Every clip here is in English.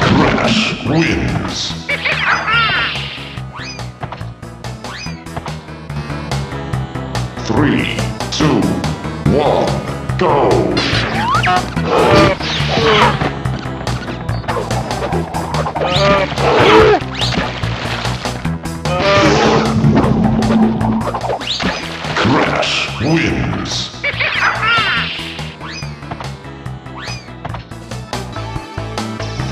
Crash wins. Three, two, one, go!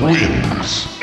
Wins.